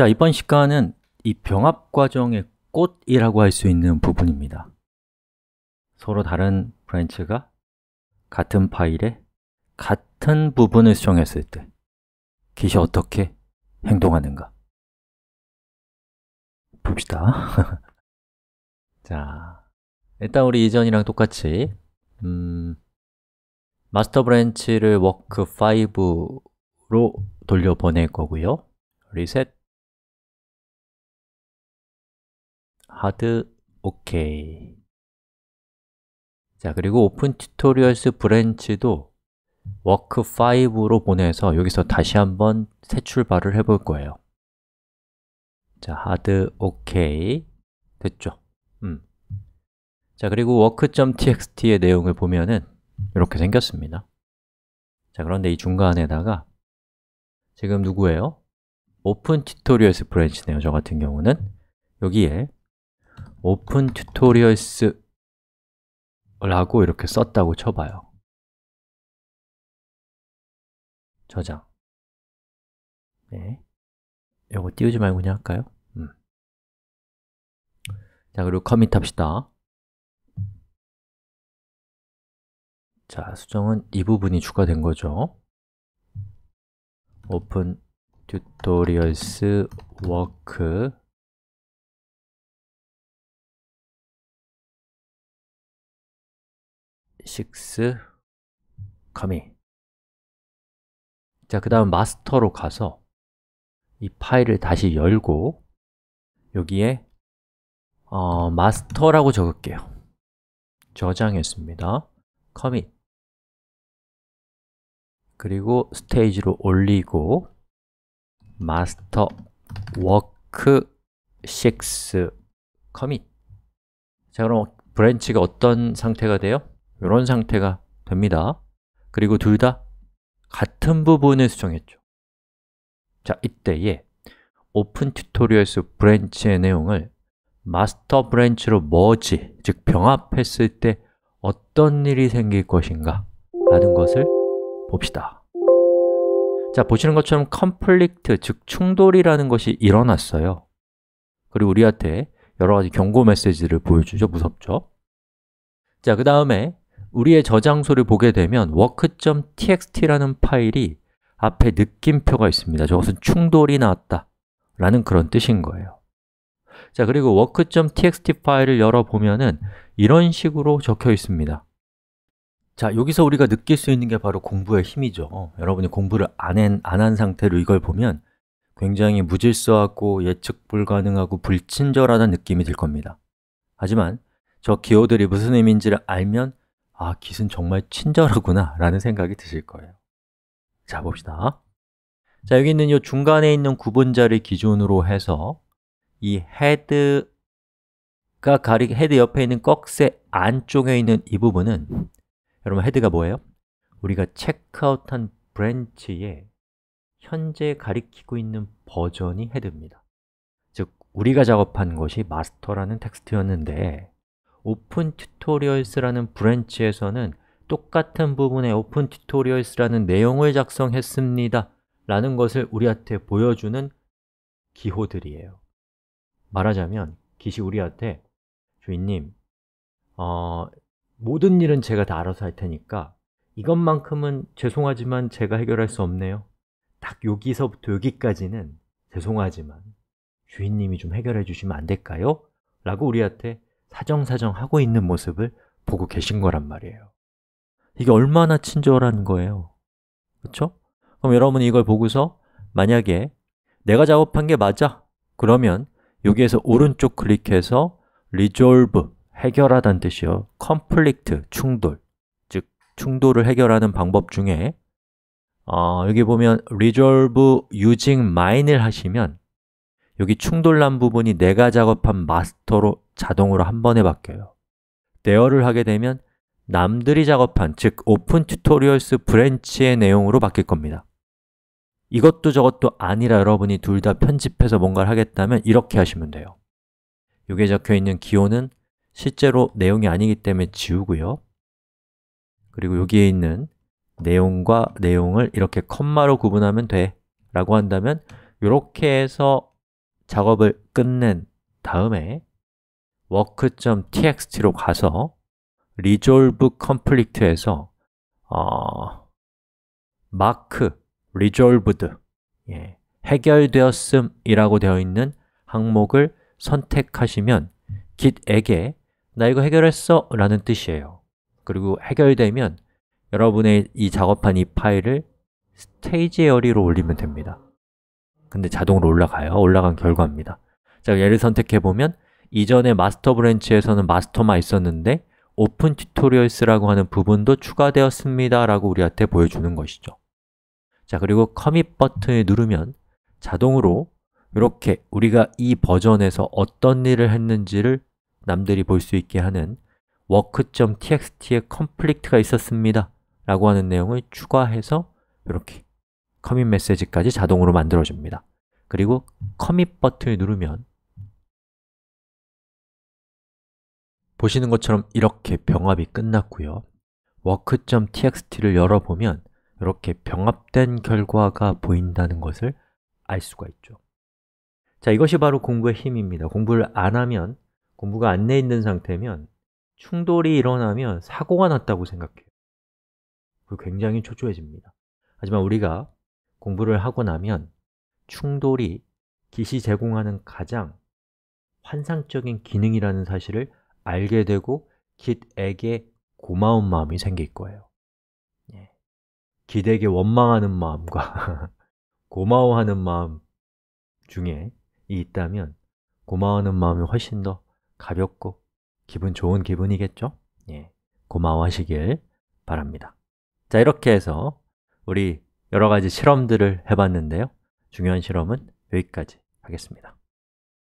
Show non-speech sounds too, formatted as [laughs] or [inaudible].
자, 이번 시간은 이 병합 과정의 꽃이라고 할 수 있는 부분입니다. 서로 다른 branch가 같은 파일에 같은 부분을 수정했을 때 깃이 어떻게 행동하는가? 봅시다. [laughs] 자, 일단 우리 이전이랑 똑같이 음, master branch를 work 5로 돌려보낼 거고요. 리셋 hard 오케이 자, 그리고 Open Tutorials branch도 work 5로 보내서 여기서 다시 한번 새 출발을 해볼 거예요 자, hard 오케이 됐죠? 음. 자, 그리고 work.txt의 내용을 보면은 이렇게 생겼습니다 자, 그런데 이 중간에다가 지금 누구예요? Open Tutorials branch네요, 저 같은 경우는 여기에 open tutorials라고 이렇게 썼다고 쳐봐요 저장 네. 요거 띄우지 말고 그냥 할까요? 음. 자, 그리고 commit 합시다 자, 수정은 이 부분이 추가된 거죠 open tutorials work 6 commit 자, 그 다음 마스터로 가서 이 파일을 다시 열고 여기에 어, 마스터라고 적을게요. 저장했습니다. commit. 그리고 stage로 올리고 master work 6 commit. 자, 그럼 branch가 어떤 상태가 돼요? 이런 상태가 됩니다. 그리고 둘 다 같은 부분을 수정했죠. 자, 이때에 Open Tutorials branch의 내용을 master branch로 merge, 즉 병합했을 때 어떤 일이 생길 것인가 라는 것을 봅시다. 자, 보시는 것처럼 conflict, 즉 충돌이라는 것이 일어났어요. 그리고 우리한테 여러 가지 경고 메시지를 보여주죠, 무섭죠? 자, 그 다음에 우리의 저장소를 보게 되면 work.txt라는 파일이 앞에 느낌표가 있습니다. 저것은 충돌이 나왔다. 라는 그런 뜻인 거예요. 자, 그리고 work.txt 파일을 열어보면은 이런 식으로 적혀 있습니다. 자, 여기서 우리가 느낄 수 있는 게 바로 공부의 힘이죠. 여러분이 공부를 안한 상태로 이걸 보면 굉장히 무질서하고 예측 불가능하고 불친절하다는 느낌이 들 겁니다. 하지만 저 기호들이 무슨 의미인지를 알면 아, 깃은 정말 친절하구나 라는 생각이 드실 거예요. 자, 봅시다. 자, 여기 있는 이 중간에 있는 구분자를 기준으로 해서 이 HEAD가 가리, HEAD 옆에 있는 꺽쇠 안쪽에 있는 이 부분은 여러분 HEAD가 뭐예요? 우리가 checkout한 branch의 현재 가리키고 있는 버전이 HEAD입니다. 즉, 우리가 작업한 것이 master라는 텍스트였는데 Open Tutorials라는 branch에서는 똑같은 부분에 Open Tutorials라는 내용을 작성했습니다. 라는 것을 우리한테 보여주는 기호들이에요. 말하자면 깃이 우리한테 주인님, 어, 모든 일은 제가 다 알아서 할 테니까 이것만큼은 죄송하지만 제가 해결할 수 없네요. 딱 여기서부터 여기까지는 죄송하지만 주인님이 좀 해결해 주시면 안 될까요? 라고 우리한테 사정사정 하고 있는 모습을 보고 계신 거란 말이에요. 이게 얼마나 친절한 거예요. 그렇죠? 그럼 여러분이 이걸 보고서 만약에 내가 작업한 게 맞아. 그러면 여기에서 오른쪽 클릭해서 resolve, 해결하다는 뜻이요. conflict, 충돌. 즉, 충돌을 해결하는 방법 중에 어, 여기 보면 resolve using mine을 하시면 여기 충돌난 부분이 내가 작업한 master로 자동으로 한 번에 바뀌어요. 대어를 하게 되면 남들이 작업한, 즉 Open Tutorials branch의 내용으로 바뀔 겁니다. 이것도 저것도 아니라 여러분이 둘 다 편집해서 뭔가를 하겠다면 이렇게 하시면 돼요. 여기에 적혀 있는 기호는 실제로 내용이 아니기 때문에 지우고요. 그리고 여기에 있는 내용과 내용을 이렇게 컴마로 구분하면 돼 라고 한다면 이렇게 해서 작업을 끝낸 다음에 work.txt로 가서 resolve complete에서 어, mark resolved 예, 해결되었음이라고 되어 있는 항목을 선택하시면 git에게 나 이거 해결했어 라는 뜻이에요. 그리고 해결되면 여러분의 이 작업한 이 파일을 stage area로 올리면 됩니다. 근데 자동으로 올라가요. 올라간 결과입니다. 자, 예를 선택해보면 이전에 master branch에서는 master만 있었는데 Open Tutorials라고 하는 부분도 추가되었습니다 라고 우리한테 보여주는 것이죠. 자, 그리고 commit 버튼을 누르면 자동으로 이렇게 우리가 이 버전에서 어떤 일을 했는지를 남들이 볼 수 있게 하는 work.txt에 complete가 있었습니다 라고 하는 내용을 추가해서 이렇게 커밋 메시지까지 자동으로 만들어줍니다. 그리고 커밋 버튼을 누르면 보시는 것처럼 이렇게 병합이 끝났고요. work.txt를 열어보면 이렇게 병합된 결과가 보인다는 것을 알 수가 있죠. 자, 이것이 바로 공부의 힘입니다. 공부를 안 하면, 공부가 안돼 있는 상태면 충돌이 일어나면 사고가 났다고 생각해요. 그리고 굉장히 초조해집니다. 하지만 우리가 공부를 하고 나면 충돌이 깃이 제공하는 가장 환상적인 기능이라는 사실을 알게 되고 깃에게 고마운 마음이 생길 거예요 예. 깃에게 원망하는 마음과 [laughs] 고마워하는 마음 중에 있다면 고마워하는 마음이 훨씬 더 가볍고 기분 좋은 기분이겠죠? 예. 고마워하시길 바랍니다 자, 이렇게 해서 우리 여러 가지 실험들을 해봤는데요 중요한 실험은 여기까지 하겠습니다